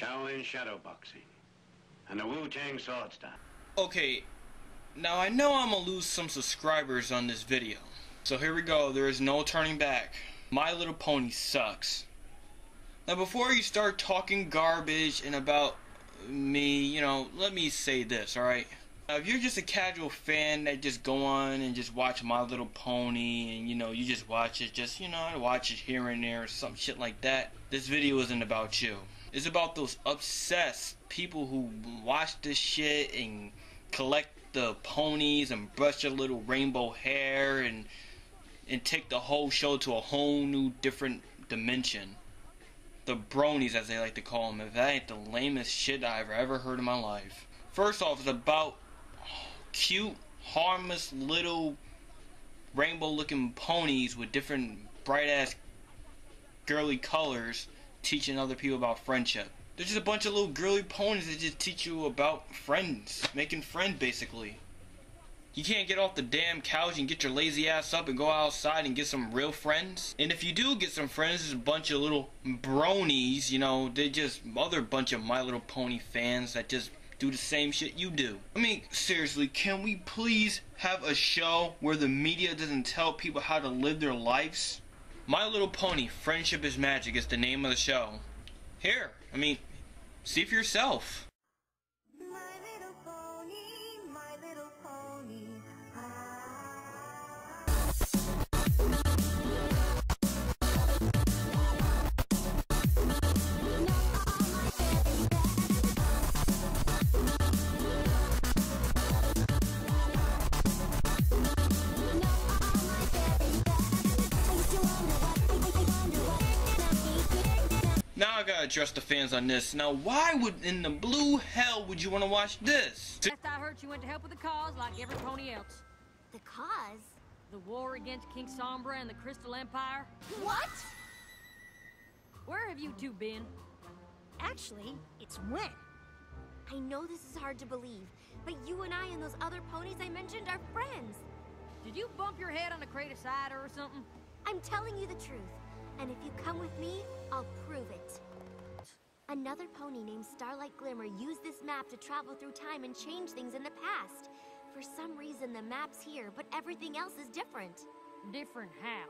Shaolin shadow boxing, and the Wu Tang sword style. Okay, now I know I'm gonna lose some subscribers on this video. So here we go, there is no turning back. My Little Pony sucks. Now before you start talking garbage and about me, you know, let me say this, alright? Now, if you're just a casual fan that just go on and just watch My Little Pony and you know you just watch it, just you know watch it here and there, or some shit like that. This video isn't about you. It's about those obsessed people who watch this shit and collect the ponies and brush their little rainbow hair and and take the whole show to a whole new different dimension. The bronies, as they like to call them, if that ain't the lamest shit I've ever heard in my life. First off, it's about cute, harmless little rainbow looking ponies with different bright ass girly colors teaching other people about friendship. They're just a bunch of little girly ponies that just teach you about friends, making friends basically. You can't get off the damn couch and get your lazy ass up and go outside and get some real friends. And if you do get some friends, it's a bunch of little bronies, you know, they're just other bunch of My Little Pony fans that just do the same shit you do. I mean, seriously, can we please have a show where the media doesn't tell people how to live their lives? My Little Pony, Friendship is Magic is the name of the show. Here, I mean, see for yourself. Now address the fans on this. Now, why would in the blue hell would you want to watch this? Last I heard, you went to help with the cause like every pony else. The cause? The war against King Sombra and the Crystal Empire. What? Where have you two been? Actually, it's when. I know this is hard to believe, but you and I and those other ponies I mentioned are friends. Did you bump your head on a crate of cider or something? I'm telling you the truth. And if you come with me, I'll prove it. Another pony named Starlight Glimmer used this map to travel through time and change things in the past. For some reason, the map's here, but everything else is different. Different how?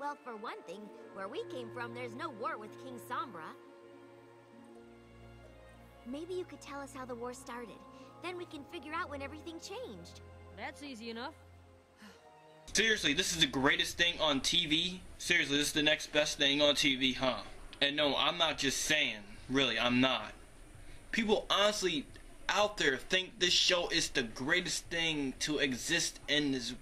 Well, for one thing, where we came from, there's no war with King Sombra. Maybe you could tell us how the war started. Then we can figure out when everything changed. That's easy enough. Seriously, this is the greatest thing on TV? Seriously, this is the next best thing on TV, huh? And no, I'm not just saying. Really, I'm not. People honestly out there think this show is the greatest thing to exist in this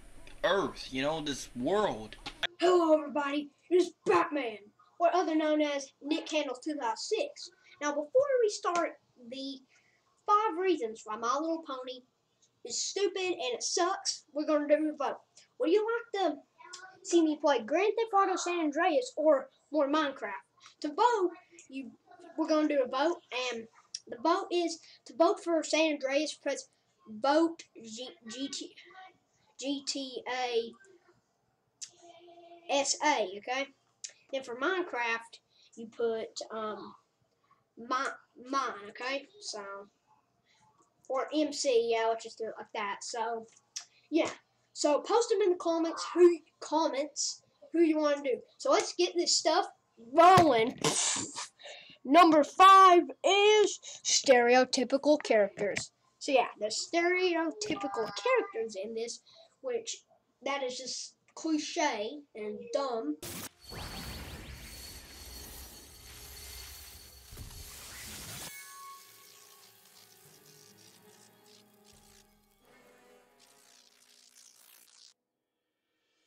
earth, you know, this world. Hello, everybody. It is Batman, or other known as Nick Candles 2006. Now, before we start the five reasons why My Little Pony is stupid and it sucks, we're going to do a vote. Would you like to see me play Grand Theft Auto San Andreas or more Minecraft? To vote, you we're going to do a vote, and the vote is to vote for San Andreas. Press vote G, GT, GTA SA. Okay. Then for Minecraft, you put um mine, mine. Okay. So or MC. Yeah, let's just do it like that. So yeah. So post them in the comments who comments who you want to do. So let's get this stuff rolling. Number five is stereotypical characters. So yeah, there's stereotypical characters in this, which that is just cliche and dumb.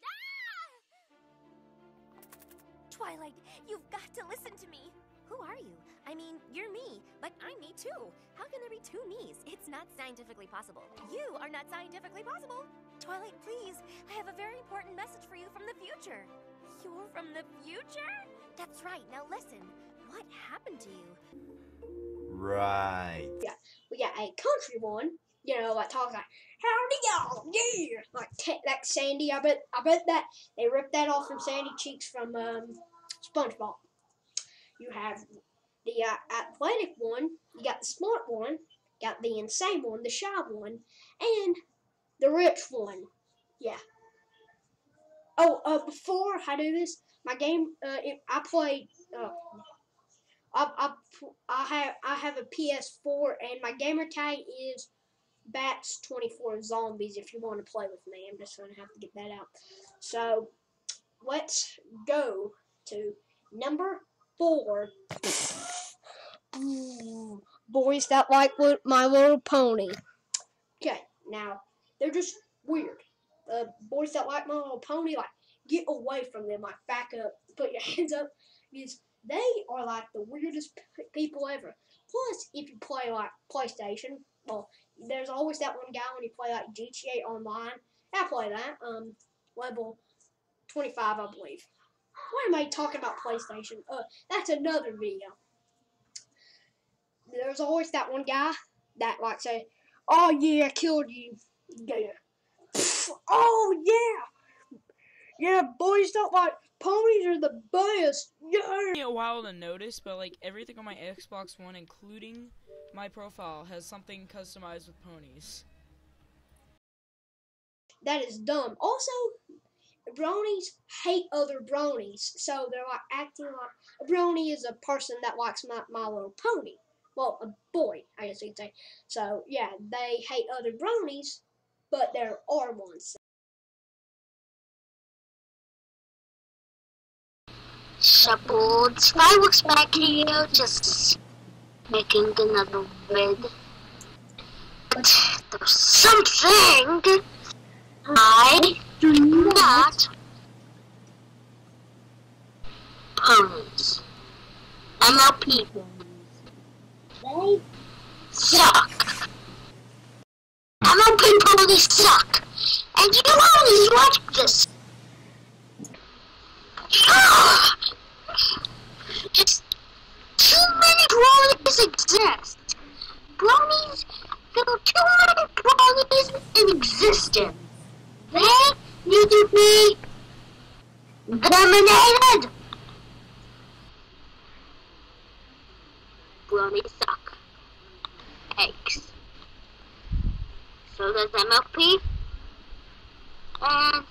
Ah! Twilight, you've got to listen to me. Who are you? I mean, you're me, but I'm me too. How can there be two me's? It's not scientifically possible. You are not scientifically possible. Twilight, please, I have a very important message for you from the future. You're from the future? That's right. Now listen. What happened to you? Right. Yeah, We got a country one, you know, like talking like "Howdy y'all, yeah," like t- like Sandy. I bet, I bet that they ripped that off from Sandy Cheeks from um, SpongeBob. You have the uh, athletic one, you got the smart one, got the insane one, the shy one, and the rich one. Yeah. Oh, uh, before I do this, my game, uh, it, I played, uh, I, I, I have I have a PS4 and my gamer tag is Bats24 Zombies if you want to play with me. I'm just going to have to get that out. So, let's go to number four. Boys that like My Little Pony. Okay, now, they're just weird. Uh, boys that like My Little Pony, like, get away from them. Like, back up, put your hands up. Because they are like the weirdest people ever. Plus, if you play like PlayStation, well, there's always that one guy when you play like GTA Online. I play that. Um, level 25, I believe. Why am I talking about PlayStation? Uh, that's another video. There's always that one guy that like say, "Oh yeah, I killed you." Yeah. Oh yeah. Yeah, boys don't like ponies are the best. Yeah. me a while to notice, but like everything on my Xbox One, including my profile, has something customized with ponies. That is dumb. Also, bronies hate other bronies, so they're like acting like a brony is a person that likes my, my Little Pony. Well, a boy, I guess you could say. So yeah, they hate other bronies, but there are ones. Support Skywalks back here, just making another vid. But there's something I do not ponies. MLP They suck. MLP ponies suck. And you always watch this. Just too many bronies exist. Bronies, there are too many bronies in existence. They need to be eliminated. Bronies suck. Eggs. So does MLP. And